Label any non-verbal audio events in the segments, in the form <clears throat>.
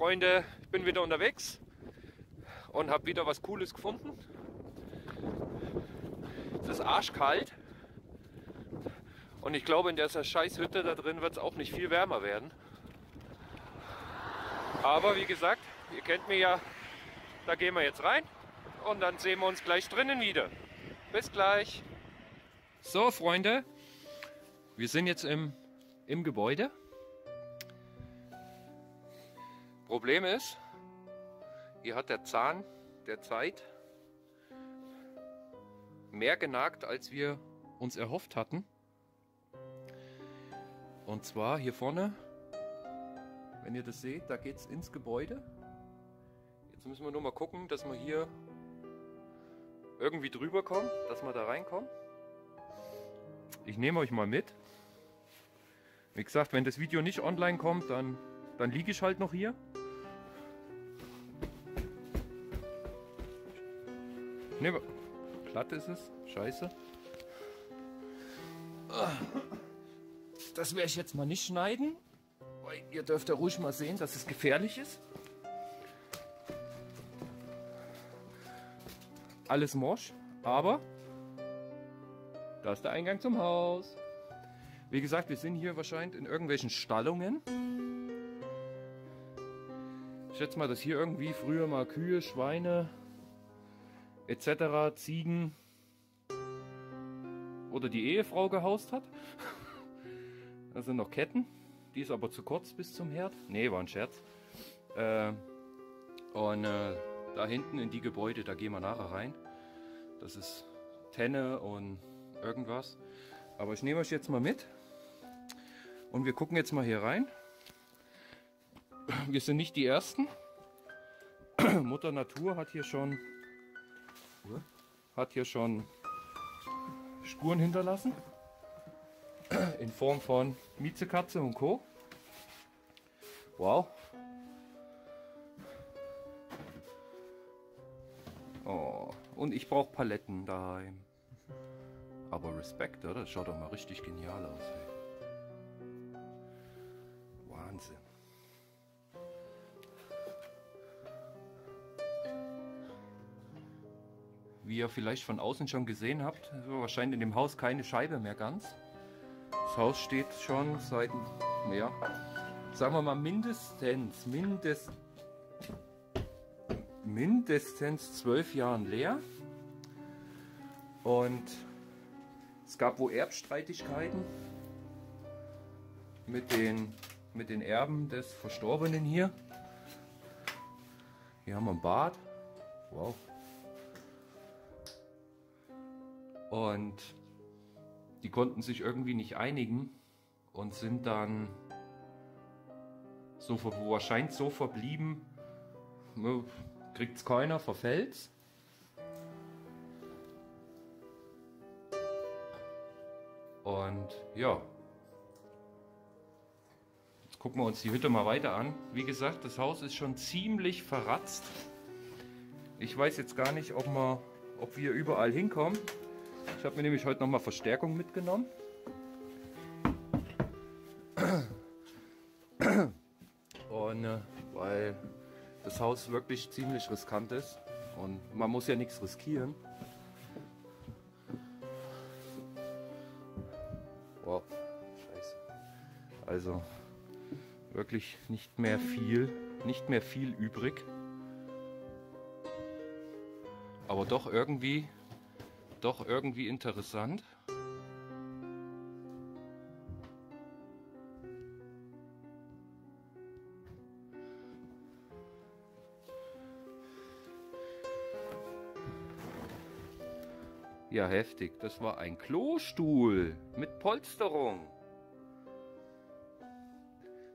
Freunde, ich bin wieder unterwegs und habe wieder was Cooles gefunden. Es ist arschkalt und ich glaube, in dieser Scheißhütte da drin wird es auch nicht viel wärmer werden. Aber wie gesagt, ihr kennt mich ja, da gehen wir jetzt rein und dann sehen wir uns gleich drinnen wieder. Bis gleich. So, Freunde, wir sind jetzt im, im Gebäude. Problem ist, hier hat der Zahn der Zeit mehr genagt, als wir uns erhofft hatten. Und zwar hier vorne, wenn ihr das seht, da geht es ins Gebäude. Jetzt müssen wir nur mal gucken, dass wir hier irgendwie drüber kommen, dass wir da reinkommen. Ich nehme euch mal mit. Wie gesagt, wenn das Video nicht online kommt, dann, dann liege ich halt noch hier. Ne, platt ist es. Scheiße. Das werde ich jetzt mal nicht schneiden. Ihr dürft ja ruhig mal sehen, dass es gefährlich ist. Alles morsch, aber da ist der Eingang zum Haus. Wie gesagt, wir sind hier wahrscheinlich in irgendwelchen Stallungen. Ich schätze mal, dass hier irgendwie früher mal Kühe, Schweine, etc. Ziegen oder die Ehefrau gehaust hat. <laughs> Da sind noch Ketten. Die ist aber zu kurz bis zum Herd. Ne, war ein Scherz. Äh, und äh, da hinten in die Gebäude, da gehen wir nachher rein. Das ist Tenne und irgendwas. Aber ich nehme euch jetzt mal mit. Und wir gucken jetzt mal hier rein. Wir sind nicht die Ersten. <clears throat> Mutter Natur hat hier schon hat hier schon Spuren hinterlassen. <clears throat> In Form von Miezekatze und Co. Wow. Oh, und ich brauche Paletten daheim. Aber Respekt, oder? Das schaut doch mal richtig genial aus. Ey. Wie ihr vielleicht von außen schon gesehen habt, wahrscheinlich in dem Haus keine Scheibe mehr ganz. Das Haus steht schon seit, ja, sagen wir mal mindestens, mindest, mindestens zwölf Jahren leer. Und es gab wohl Erbstreitigkeiten mit den, mit den Erben des Verstorbenen hier. Hier haben wir ein Bad. Wow. Und die konnten sich irgendwie nicht einigen und sind dann so wahrscheinlich so verblieben, ne, kriegt es keiner, verfällt's. Und ja, jetzt gucken wir uns die Hütte mal weiter an. Wie gesagt, das Haus ist schon ziemlich verratzt. Ich weiß jetzt gar nicht, ob wir, ob wir überall hinkommen. Ich habe mir nämlich heute noch mal Verstärkung mitgenommen. Und äh, weil das Haus wirklich ziemlich riskant ist und man muss ja nichts riskieren. Wow, scheiße. Also wirklich nicht mehr viel, nicht mehr viel übrig. Aber doch irgendwie doch irgendwie interessant. Ja, heftig. Das war ein Klostuhl mit Polsterung.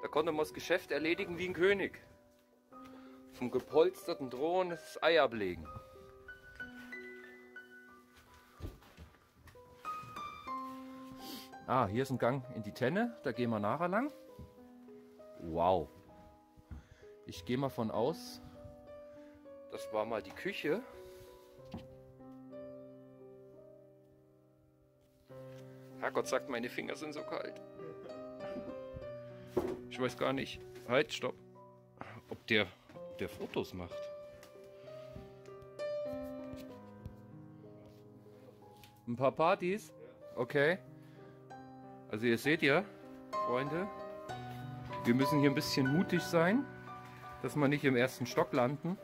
Da konnte man das Geschäft erledigen wie ein König. Vom gepolsterten Drohnen das Ei ablegen. Ah, hier ist ein Gang in die Tenne. Da gehen wir nachher lang. Wow. Ich gehe mal von aus, das war mal die Küche. Herrgott sagt, meine Finger sind so kalt. Ich weiß gar nicht. Halt, stopp. ob der, der Fotos macht. Ein paar Partys? Okay. Also ihr seht ja, Freunde, wir müssen hier ein bisschen mutig sein, dass wir nicht im ersten Stock landen.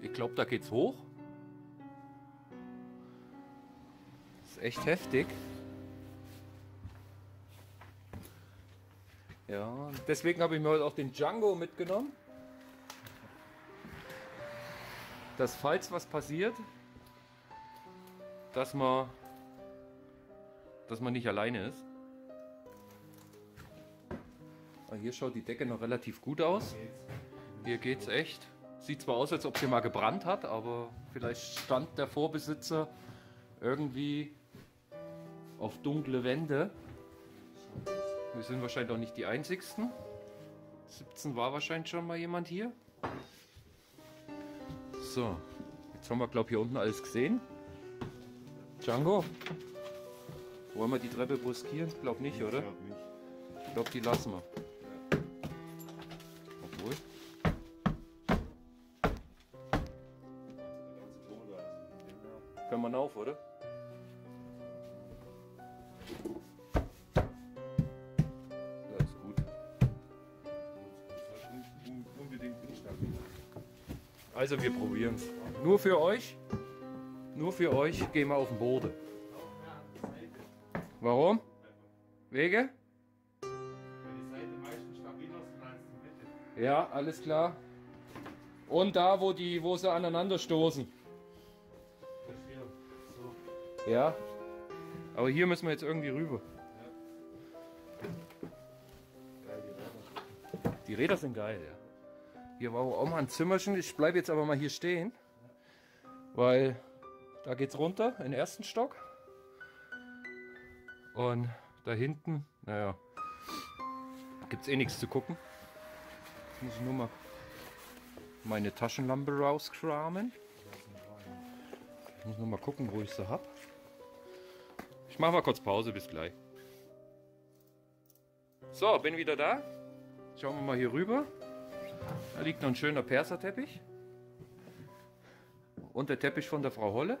Ich glaube, da geht's hoch. Das ist echt heftig. Ja, deswegen habe ich mir heute auch den Django mitgenommen. Dass falls was passiert, dass man, dass man nicht alleine ist. Aber hier schaut die Decke noch relativ gut aus. Hier geht's echt. Sieht zwar aus, als ob sie mal gebrannt hat, aber vielleicht stand der Vorbesitzer irgendwie auf dunkle Wände. Wir sind wahrscheinlich auch nicht die einzigsten. 17 war wahrscheinlich schon mal jemand hier. So, jetzt haben wir glaube ich hier unten alles gesehen. Django, wollen wir die Treppe bruskieren? Ich glaube nicht, oder? Ich glaube, die lassen wir. Obwohl. Können wir auf, oder? Ja, ist gut. Also wir probieren es. Nur für euch. Nur für euch gehen wir auf den Boden. Warum? Wege? Ja, alles klar. Und da, wo die, wo sie aneinander stoßen. Ja. Aber hier müssen wir jetzt irgendwie rüber. Die Räder sind geil, ja. Hier war auch mal ein Zimmerchen. Ich bleibe jetzt aber mal hier stehen. Weil da geht's runter in den ersten Stock. Und da hinten, naja, gibt's eh nichts zu gucken. Jetzt muss ich nur mal meine Taschenlampe rauskramen. Ich muss nur mal gucken, wo ich sie hab. Ich mache mal kurz Pause, bis gleich. So, bin wieder da. Schauen wir mal hier rüber. Da liegt noch ein schöner Perserteppich. Und der Teppich von der Frau Holle.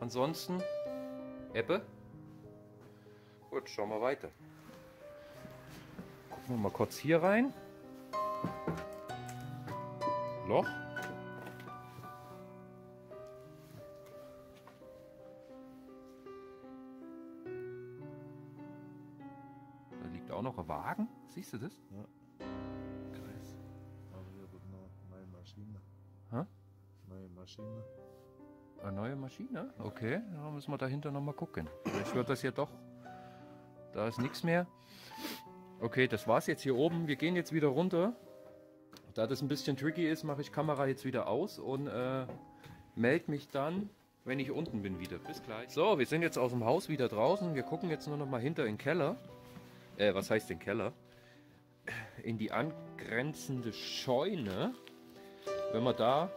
Ansonsten Ebbe. Gut, schauen wir weiter. Gucken wir mal kurz hier rein. Loch. Da liegt auch noch ein Wagen. Siehst du das? Ja. Krass. Aber hier wird eine neue Maschine. Hä? Neue Maschine. Eine neue Maschine? Okay, dann müssen wir dahinter nochmal gucken. Vielleicht wird das ja doch. Da ist nichts mehr. Okay, das war's jetzt hier oben. Wir gehen jetzt wieder runter. Da das ein bisschen tricky ist, mache ich Kamera jetzt wieder aus und äh, melde mich dann, wenn ich unten bin wieder. Bis gleich. So, wir sind jetzt aus dem Haus wieder draußen. Wir gucken jetzt nur noch mal hinter in den Keller. Äh, was heißt den Keller? In die angrenzende Scheune. Wenn wir da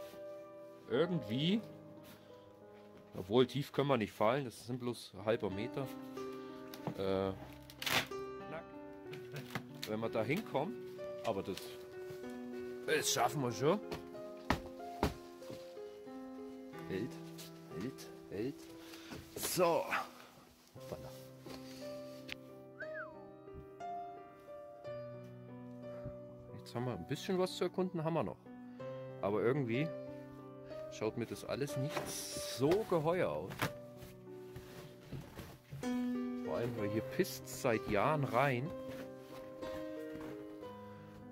irgendwie obwohl, tief können wir nicht fallen, das sind bloß halber Meter. Äh, wenn wir da hinkommen, aber das, das schaffen wir schon. Hält, hält, hält. So. Hoppala. Jetzt haben wir ein bisschen was zu erkunden, haben wir noch. Aber irgendwie schaut mir das alles nicht so geheuer aus. Allem, weil hier pisst seit Jahren rein.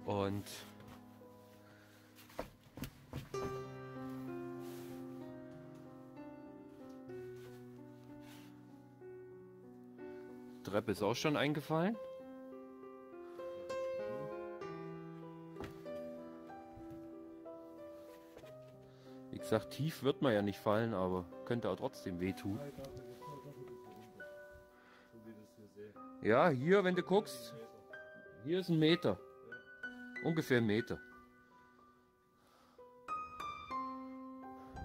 Und Treppe ist auch schon eingefallen. Wie gesagt, tief wird man ja nicht fallen, aber könnte auch trotzdem wehtun. Ja, hier, wenn du guckst, hier ist ein Meter. Ungefähr ein Meter.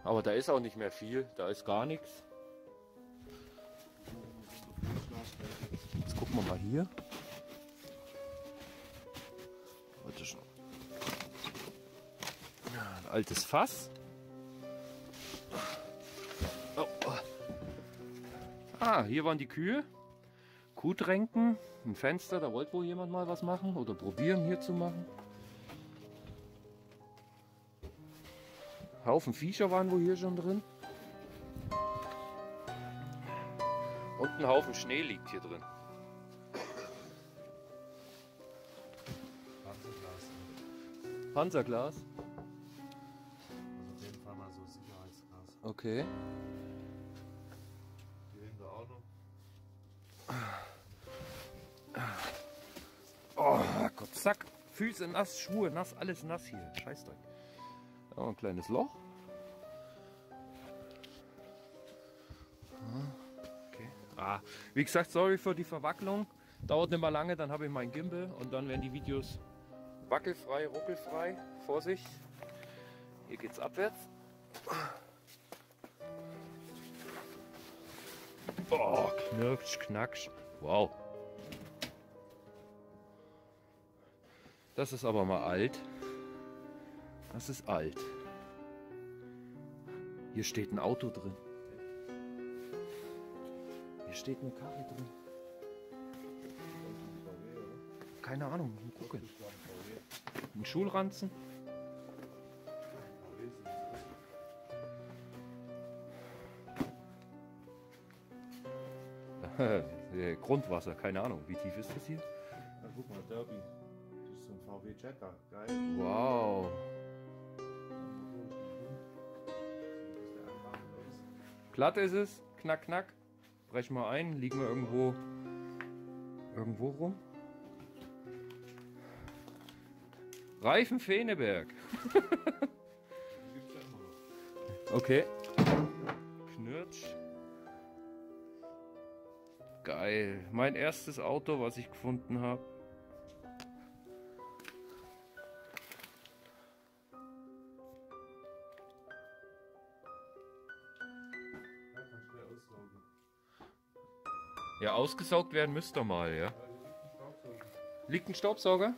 Aber da ist auch nicht mehr viel, da ist gar nichts. Jetzt gucken wir mal hier. Heute schon. Ein altes Fass. Oh. Ah, hier waren die Kühe. Kuhtränken, ein Fenster, da wollte wohl jemand mal was machen oder probieren hier zu machen. Haufen Viecher waren wohl hier schon drin. Und ein Haufen Schnee liegt hier drin. Panzerglas. Panzerglas. Also auf jeden Fall mal so Sicherheitsglas. Okay. Zack. Füße nass, Schuhe nass, alles nass hier. Scheißdreck. Da ein kleines Loch. Ah, Okay. Ah, wie gesagt, sorry für die Verwacklung. Dauert nicht mal lange, dann habe ich meinen Gimbal und dann werden die Videos wackelfrei, ruckelfrei. Vorsicht. Hier geht's abwärts. Oh, knirpsch, knacksch. Wow. Das ist aber mal alt. Das ist alt. Hier steht ein Auto drin. Hier steht eine Karre drin. Keine Ahnung, mal gucken. Ein Schulranzen. <laughs> Äh, Grundwasser, keine Ahnung. Wie tief ist das hier? Na guck mal, Derby. VW Jetta. Geil. Wow. Glatt ist es. Knack, knack. Brech mal ein. Liegen wir irgendwo. Irgendwo rum. Reifen Feneberg. <laughs> Okay. Knirsch. Geil. Mein erstes Auto, was ich gefunden habe. Ausgesaugt werden müsste mal, ja. Liegt ein Staubsauger.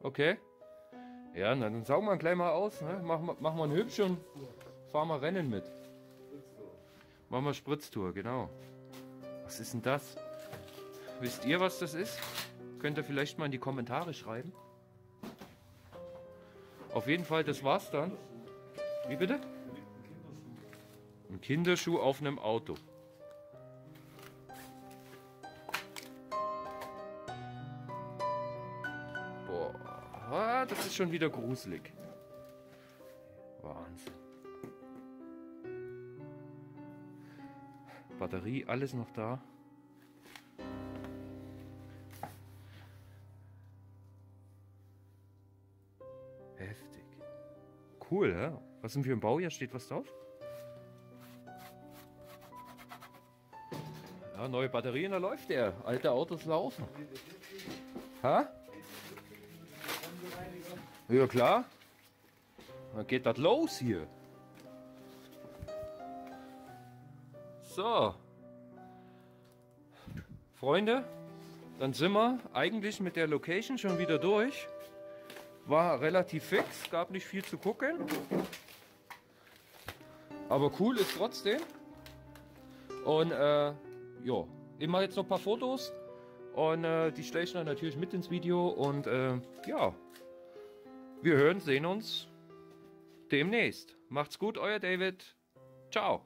Okay. Ja, na, dann saugen wir gleich mal aus. Ne? Machen, wir, machen wir einen hübsch und fahren wir Rennen mit. Machen wir Spritztour, genau. Was ist denn das? Wisst ihr, was das ist? Könnt ihr vielleicht mal in die Kommentare schreiben. Auf jeden Fall, das war's dann. Wie bitte? Ein Kinderschuh auf einem Auto. Ist schon wieder gruselig. Wahnsinn. Batterie, alles noch da. Heftig. Cool, ja? Was sind für ein Baujahr? Steht was drauf? Ja, neue Batterien, da läuft der. Alte Autos laufen. Ha? Ja klar. Dann geht das los hier. So. Freunde, dann sind wir eigentlich mit der Location schon wieder durch. War relativ fix, gab nicht viel zu gucken. Aber cool ist trotzdem. Und äh, ja, ich mache jetzt noch ein paar Fotos und äh, die stelle ich dann natürlich mit ins Video und äh, ja, wir hören, sehen uns demnächst. Macht's gut, euer David. Ciao.